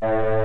Scottish National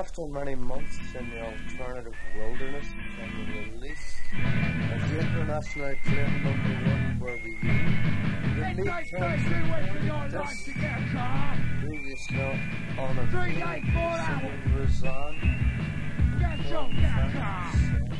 After many months in the alternative wilderness from the release of the international acclaim number one for the year, the lead Midnight tracks first two your life to get a car. previously on a Three, eight, four. Get a get a car.